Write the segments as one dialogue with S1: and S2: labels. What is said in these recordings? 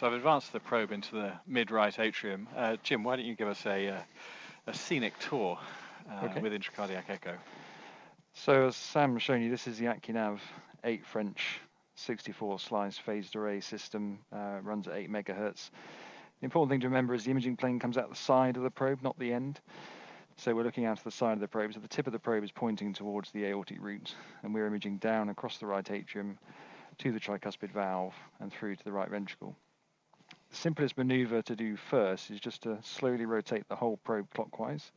S1: So I've advanced the probe into the mid-right atrium. Uh, Jim, why don't you give us a, uh, a scenic tour uh, okay. with intracardiac echo?
S2: So as Sam has shown you, this is the AcuNav 8 French 64 slice phased array system, uh, runs at 8 megahertz. The important thing to remember is the imaging plane comes out the side of the probe, not the end. So we're looking out to the side of the probe. So the tip of the probe is pointing towards the aortic root, and we're imaging down across the right atrium to the tricuspid valve and through to the right ventricle. The simplest maneuver to do first is just to slowly rotate the whole probe clockwise.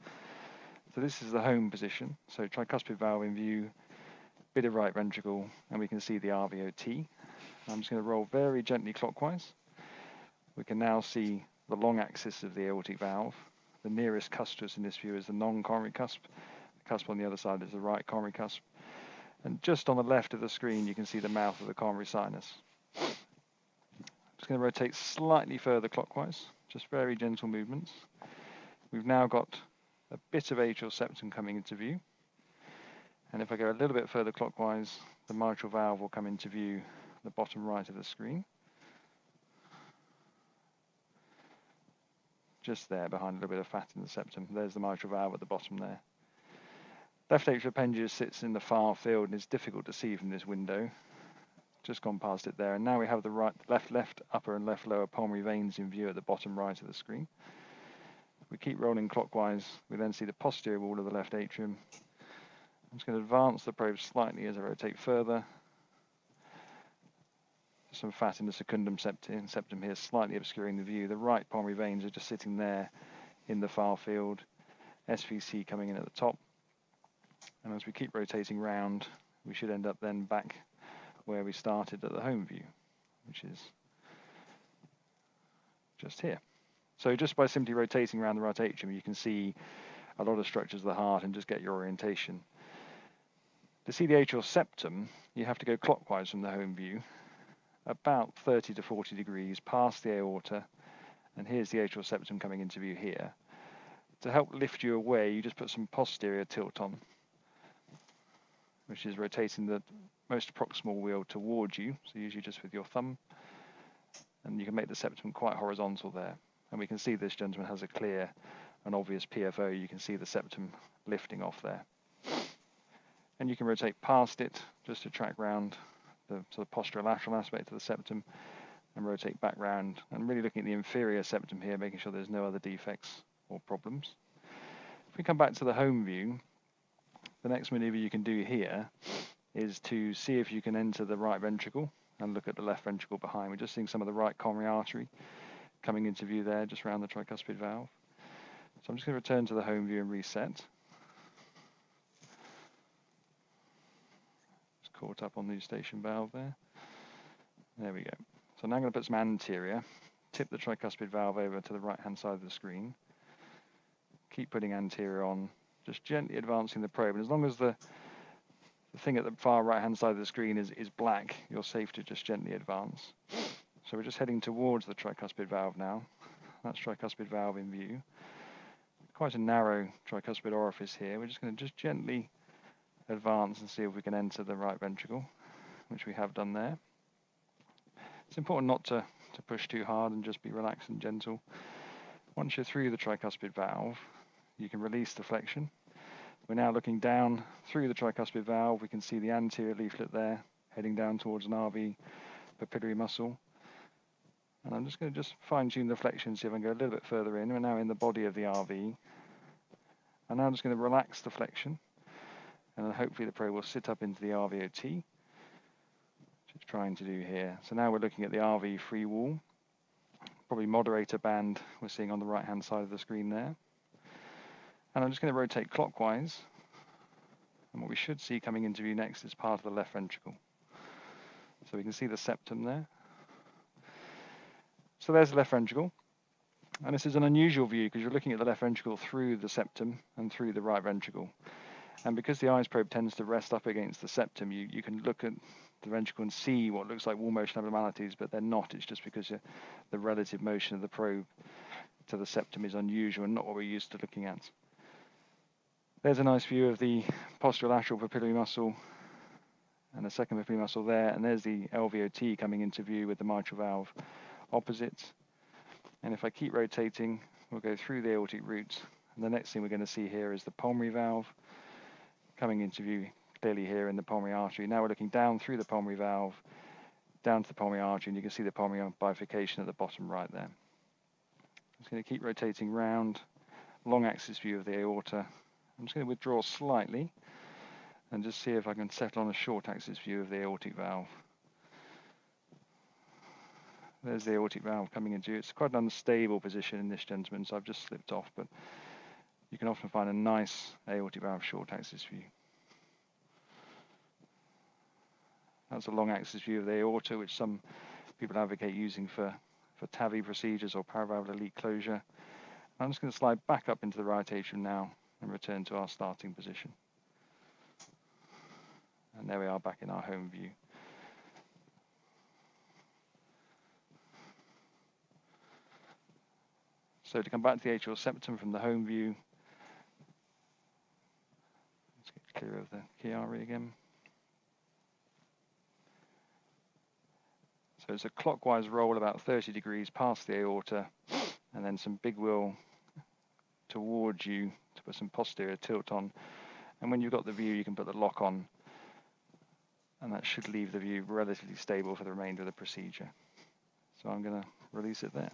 S2: So this is the home position. So tricuspid valve in view, bit of right ventricle, and we can see the RVOT. I'm just going to roll very gently clockwise. We can now see the long axis of the aortic valve. The nearest cusp in this view is the non-coronary cusp. The cusp on the other side is the right coronary cusp. And just on the left of the screen, you can see the mouth of the coronary sinus. Going to rotate slightly further clockwise, just very gentle movements. We've now got a bit of atrial septum coming into view. And if I go a little bit further clockwise, the mitral valve will come into view the bottom right of the screen. Just there, behind a little bit of fat in the septum. There's the mitral valve at the bottom there. Left atrial appendage sits in the far field and is difficult to see from this window just gone past it there. And now we have the right, left, left upper and left lower pulmonary veins in view at the bottom right of the screen. We keep rolling clockwise. We then see the posterior wall of the left atrium. I'm just going to advance the probe slightly as I rotate further. Some fat in the secundum septum, septum here, slightly obscuring the view. The right pulmonary veins are just sitting there in the far field. SVC coming in at the top. And as we keep rotating round, we should end up then back where we started at the home view, which is just here. So just by simply rotating around the right atrium, you can see a lot of structures of the heart and just get your orientation. To see the atrial septum, you have to go clockwise from the home view, about 30 to 40 degrees past the aorta, and here's the atrial septum coming into view here. To help lift you away, you just put some posterior tilt on, which is rotating the most proximal wheel towards you, so usually just with your thumb, and you can make the septum quite horizontal there. And we can see this gentleman has a clear and obvious PFO. You can see the septum lifting off there. And you can rotate past it just to track round the sort of posterolateral aspect of the septum and rotate back round and really looking at the inferior septum here, making sure there's no other defects or problems. If we come back to the home view, the next maneuver you can do here is to see if you can enter the right ventricle and look at the left ventricle behind. We're just seeing some of the right coronary artery coming into view there, just around the tricuspid valve. So I'm just going to return to the home view and reset. Just caught up on the eustachian valve there. There we go. So now I'm going to put some anterior, tip the tricuspid valve over to the right hand side of the screen. Keep putting anterior on, just gently advancing the probe. And as long as the the thing at the far right hand side of the screen is, is black, you're safe to just gently advance. So we're just heading towards the tricuspid valve now. That's tricuspid valve in view. Quite a narrow tricuspid orifice here. We're just going to just gently advance and see if we can enter the right ventricle, which we have done there. It's important not to, to push too hard and just be relaxed and gentle. Once you're through the tricuspid valve, you can release the flexion we're now looking down through the tricuspid valve. We can see the anterior leaflet there, heading down towards an RV papillary muscle. And I'm just going to just fine tune the flexion, see if I can go a little bit further in. We're now in the body of the RV. And now I'm just going to relax the flexion. And then hopefully the probe will sit up into the RVOT, which it's trying to do here. So now we're looking at the RV free wall. Probably moderator band we're seeing on the right hand side of the screen there. And I'm just going to rotate clockwise. And what we should see coming into view next is part of the left ventricle. So we can see the septum there. So there's the left ventricle. And this is an unusual view because you're looking at the left ventricle through the septum and through the right ventricle. And because the ICE probe tends to rest up against the septum, you, you can look at the ventricle and see what looks like wall motion abnormalities, but they're not. It's just because uh, the relative motion of the probe to the septum is unusual and not what we're used to looking at. There's a nice view of the posterolateral papillary muscle and the second papillary muscle there, and there's the LVOT coming into view with the mitral valve opposite. And if I keep rotating, we'll go through the aortic root. And the next thing we're going to see here is the pulmonary valve coming into view clearly here in the pulmonary artery. Now we're looking down through the pulmonary valve, down to the pulmonary artery, and you can see the pulmonary bifurcation at the bottom right there. I'm just going to keep rotating round, long axis view of the aorta. I'm just going to withdraw slightly and just see if I can settle on a short axis view of the aortic valve. There's the aortic valve coming into It's quite an unstable position in this gentleman, so I've just slipped off, but you can often find a nice aortic valve short axis view. That's a long axis view of the aorta, which some people advocate using for, for TAVI procedures or paravalvular leak closure. I'm just going to slide back up into the right atrium now and return to our starting position. And there we are back in our home view. So to come back to the atrial septum from the home view, let's get clear of the Chiari again. So it's a clockwise roll about 30 degrees past the aorta, and then some big wheel towards you to put some posterior tilt on. And when you've got the view, you can put the lock on, and that should leave the view relatively stable for the remainder of the procedure. So I'm going to release it there.